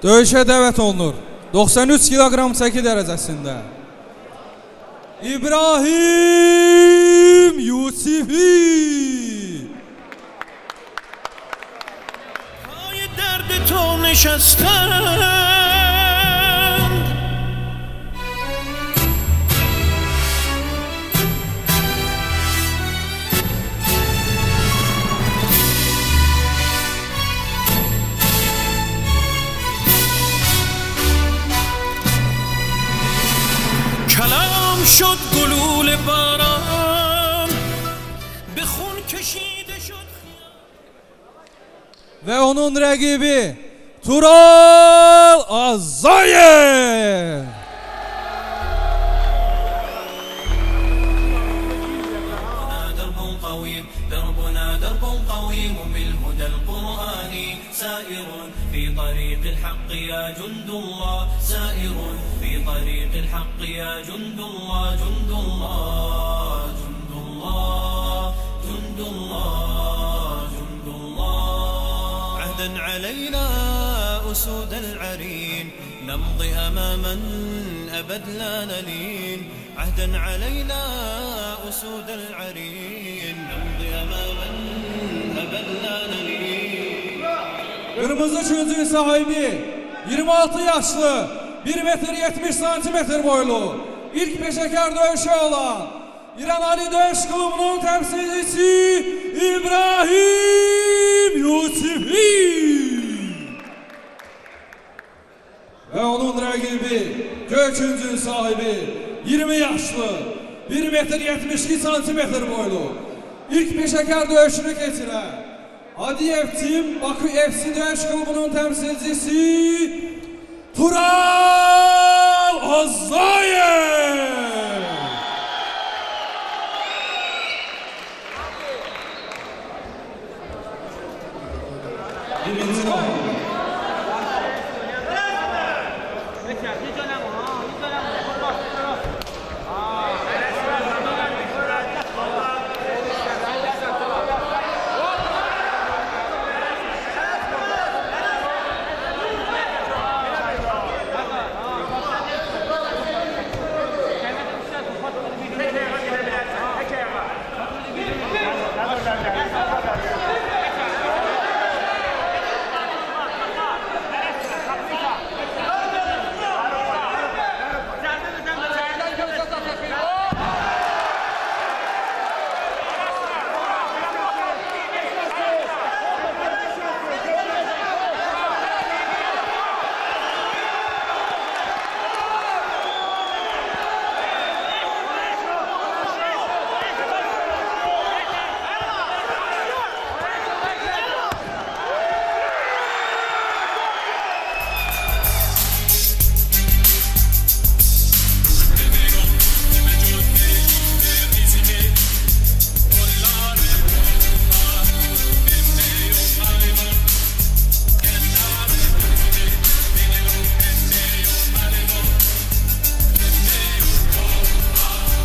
Döyüşə dəvət olunur. 93 kiloqram çəki dərəcəsində. İbrahim Yusifi. Hayır derdi to nişastan کلام شد گلول باران. به خون کشیده شد و اونون رقیبی تورال آزایه. سائر في طريق الحق يا جند الله. سائر في طريق الحق يا جند الله. جند الله جند الله جند الله جند الله. عهدا علينا أسود العرين نمضي أماما أبد لا نلين. عهدا علينا أسود العرين نمضي أماما أبد لا نلين. Kırmızı çözüğün sahibi 26 yaşlı 1 metre 70 santimetre boylu ilk peşeker dövüşü olan İran Ali Dövüş Kulübü'nün temsilcisi İbrahim Yusufi. Ve onun rakibi Göçüncün sahibi 20 yaşlı 1 metre 72 santimetre boylu ilk peşeker dövüşünü getiren Hadiyev Team Bakü FC Döyüş Klubu'nun temsilcisi Tural Azayev. Birinci round.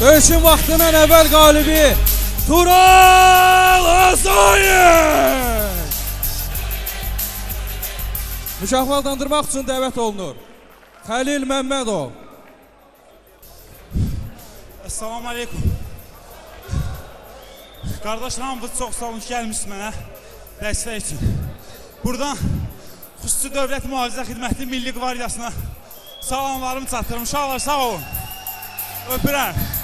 Döyüşün vaxtından əvvəl qalibi Tural Azayev. Mükafatlandırmaq üçün dəvət olunur. Xəlil Məmmədov. Assalamu aleykum. Qardaş hamınız çox sağ olun ki, gəlmişsiniz mənə dəstək üçün. Buradan xüsusi dövlət mühafizə xidməti Milli Qvardiyasına salamlarımı çatdırım. Uşaqlar sağ olun. Öpürəm.